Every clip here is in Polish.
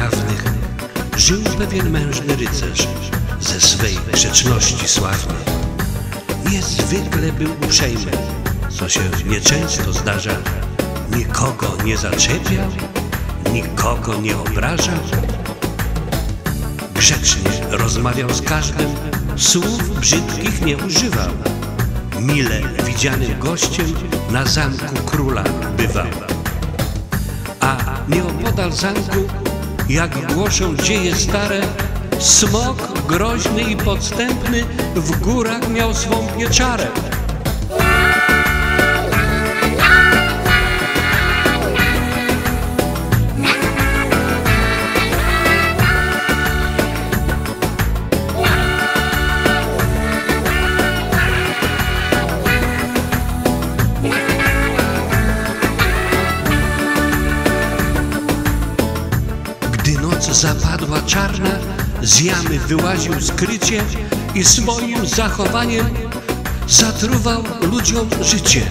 dawnych żył pewien mężny rycerz ze swej grzeczności sławny. Niezwykle był uprzejmy, co się nieczęsto zdarza. Nikogo nie zaczepiał, nikogo nie obrażał. Grzecznie rozmawiał z każdym, słów brzydkich nie używał. Mile widzianym gościem na zamku króla bywał. A nieopodal zamku, jak głoszą dzieje stare, smok groźny i podstępny w górach miał swą pieczarę. Zapadła czarna, z jamy wyłaził skrycie i swoim zachowaniem zatruwał ludziom życie.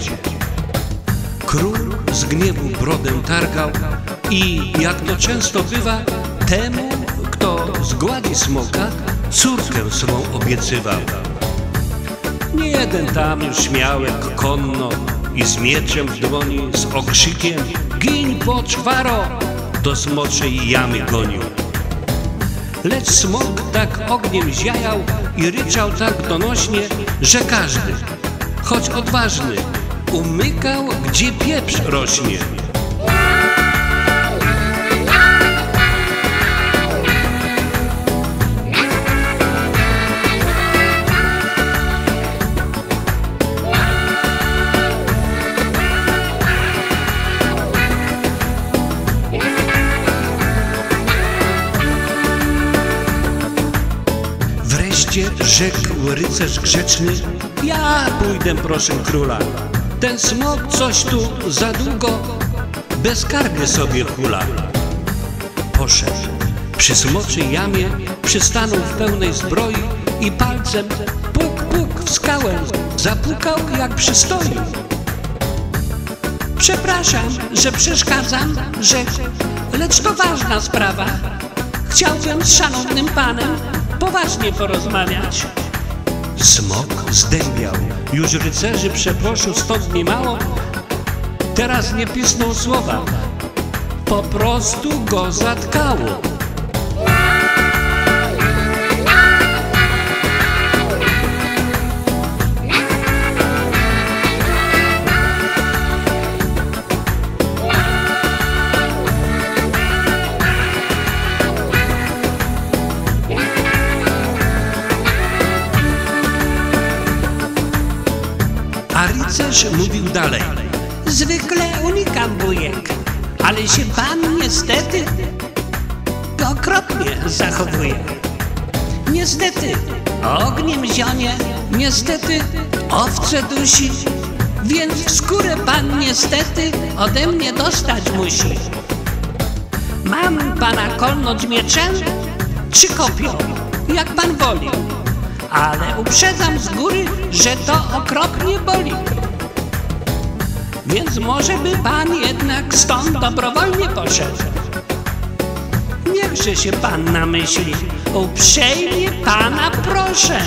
Król z gniewu brodę targał i, jak to często bywa, temu, kto zgładzi smoka, córkę swą obiecywał. Nie jeden tam już śmiałek konno i z mieczem w dłoni, z okrzykiem Gin poczwaro! Do smoczej jamy gonił. Lecz smok tak ogniem ziajał i ryczał tak donośnie, że każdy, choć odważny, umykał, gdzie pieprz rośnie. Wreszcie rzekł rycerz grzeczny, ja pójdę proszę króla. Ten smok coś tu za długo bezkarnie sobie hula. Poszedł. Przy smoczej jamie przystanął w pełnej zbroi i palcem puk, puk w skałę zapukał jak przystoi. Przepraszam, że przeszkadzam, rzekł, lecz to ważna sprawa. Chciałbym z szanownym panem poważnie porozmawiać. Smok zdębiał. Już rycerzy przeprosił stąd nie mało. Teraz nie pisnął słowa. Po prostu go zatkało. A rycerz mówił dalej. Zwykle unikam bujek, ale się pan niestety okropnie zachowuje. Niestety ogniem zionie, niestety owce dusi, więc skórę pan niestety ode mnie dostać musi. Mam pana kolnąć mieczem czy kopią, jak pan woli, ale uprzedzam z góry, że to okropnie boli. Więc może by pan jednak stąd dobrowolnie poszedł. Niechże się pan namyśli, uprzejmie pana proszę.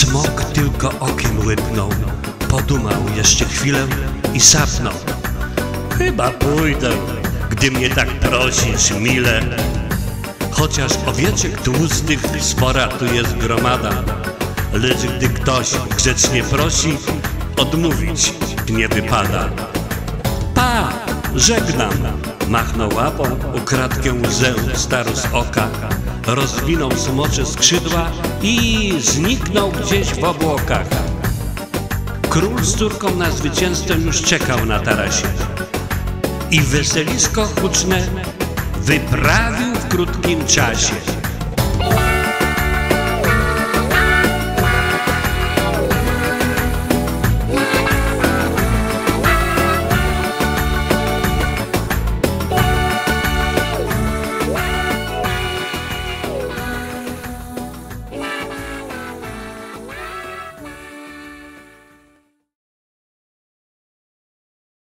Smok tylko okiem łypnął. Podumał jeszcze chwilę i sapnął. Chyba pójdę, gdy mnie tak prosisz, mile. Chociaż owieczek tłustych spora tu jest gromada. Lecz gdy ktoś grzecznie prosi, odmówić nie wypada. Pa, żegnam! Machnął łapą, ukradkiem łzę starł z oka. Rozwinął smocze skrzydła i zniknął gdzieś w obłokach. Król z córką na zwycięstwo już czekał na tarasie. I weselisko huczne wyprawił w krótkim czasie.